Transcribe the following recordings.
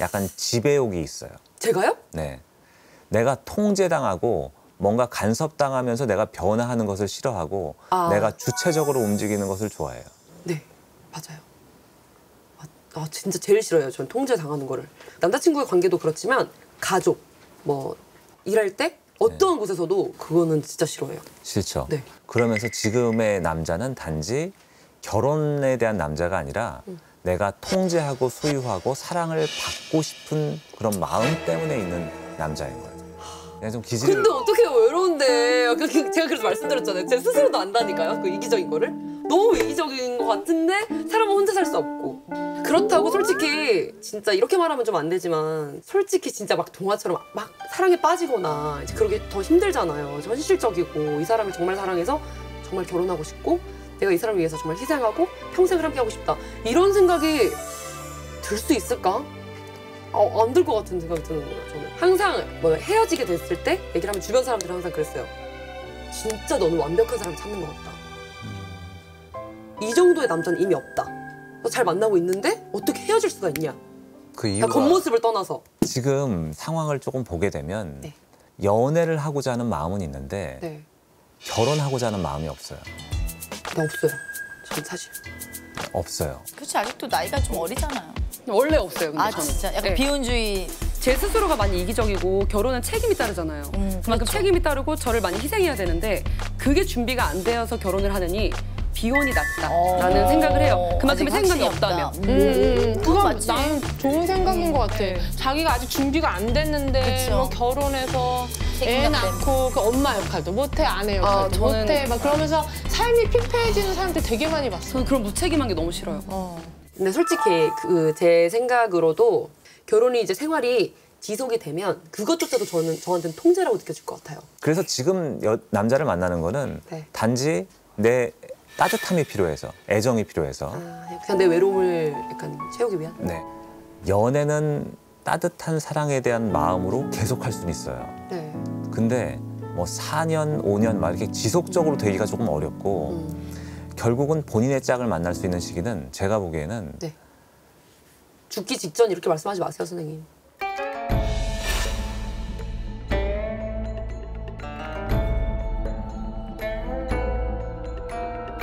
약간 지배욕이 있어요. 제가요? 네. 내가 통제당하고 뭔가 간섭당하면서 내가 변화하는 것을 싫어하고 아. 내가 주체적으로 움직이는 것을 좋아해요. 네, 맞아요. 아, 아, 진짜 제일 싫어요. 전 통제 당하는 거를. 남자친구의 관계도 그렇지만 가족, 뭐 일할 때 어떠한 곳에서도 그거는 진짜 싫어해요. 싫죠? 네. 그러면서 지금의 남자는 단지 결혼에 대한 남자가 아니라 음. 내가 통제하고 소유하고 사랑을 받고 싶은 그런 마음 때문에 있는 남자인 거예요. 좀 기질 근데 어떡해요 외로운데? 그- 그- 제가 그래서 말씀드렸잖아요. 제 스스로도 안다니까요 그 이기적인 거를. 너무 이기적인 것 같은데 사람은 혼자 살 수 없고. 그렇다고 솔직히 진짜 이렇게 말하면 좀 안 되지만 솔직히 진짜 막 동화처럼 막 사랑에 빠지거나 이제 그러기 더 힘들잖아요. 현실적이고 이 사람을 정말 사랑해서 정말 결혼하고 싶고 내가 이 사람을 위해서 정말 희생하고 평생을 함께하고 싶다 이런 생각이 들 수 있을까? 어, 안들 것 같은 생각이 드는 거예요, 저는. 항상 뭐 헤어지게 됐을 때 얘기를 하면 주변 사람들은 항상 그랬어요. 진짜 너는 완벽한 사람을 찾는 것 같다. 이 정도의 남자는 이미 없다. 너 잘 만나고 있는데 어떻게 헤어질 수가 있냐? 그 이유가 겉모습을 떠나서. 지금 상황을 조금 보게 되면 네. 연애를 하고자 하는 마음은 있는데 네. 결혼하고자 하는 마음이 없어요. 나 없어요. 전 사실. 없어요. 그렇지 아직도 나이가 좀 어리잖아요. 원래 없어요, 근데 아 저는. 진짜 약간 네. 비혼주의. 제 스스로가 많이 이기적이고 결혼은 책임이 따르잖아요. 음, 그만큼 그렇죠. 책임이 따르고 저를 많이 희생해야 되는데 그게 준비가 안 되어서 결혼을 하느니 비혼이 낫다라는 어. 생각을 해요. 그만큼의 생각이 없다면. 없다. 음, 음, 그건 그건 맞지. 나는 좋은 생각인 것 같아. 자기가 아직 준비가 안 됐는데. 뭐 결혼해서 애 책임감 낳고 그 엄마 역할도 못해 아내 역할도 아, 저는- 못해 막 그러면서 삶이 피폐해지는 사람들 되게 많이 봤어. 저는 그런 무책임한 게 너무 싫어요. 어. 근데 솔직히 그 제 생각으로도 결혼이 이제 생활이 지속이 되면 그것조차도 저는 저한테는 통제라고 느껴질 것 같아요. 그래서 지금 여- 남자를 만나는 거는 네. 단지 내 따뜻함이 필요해서 애정이 필요해서 아, 그냥 내 외로움을 약간 채우기 위한. 네. 연애는 따뜻한 사랑에 대한 마음으로 계속 할 수는 있어요. 네. 근데 뭐 4년, 5년 막 이렇게 지속적으로 되기가 조금 어렵고 음. 결국은 본인의 짝을 만날 수 있는 시기는 제가 보기에는 네. 죽기 직전 이렇게 말씀하지 마세요, 선생님.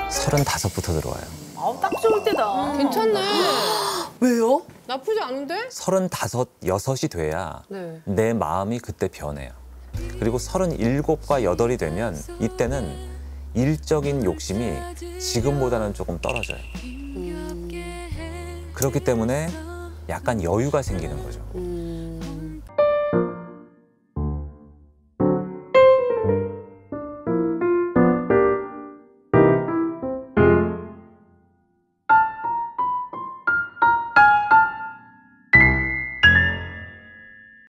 서른다섯부터 들어와요. 아우 딱 좋을 때다. 괜찮네. 왜요? 나쁘지 않은데? 서른다섯, 여섯이 돼야 네. 내 마음이 그때 변해요. 그리고 서른일곱과 여덟이 되면 이때는 일적인 욕심이 지금보다는 조금 떨어져요. 그렇기 때문에 약간 여유가 생기는 거죠. 음.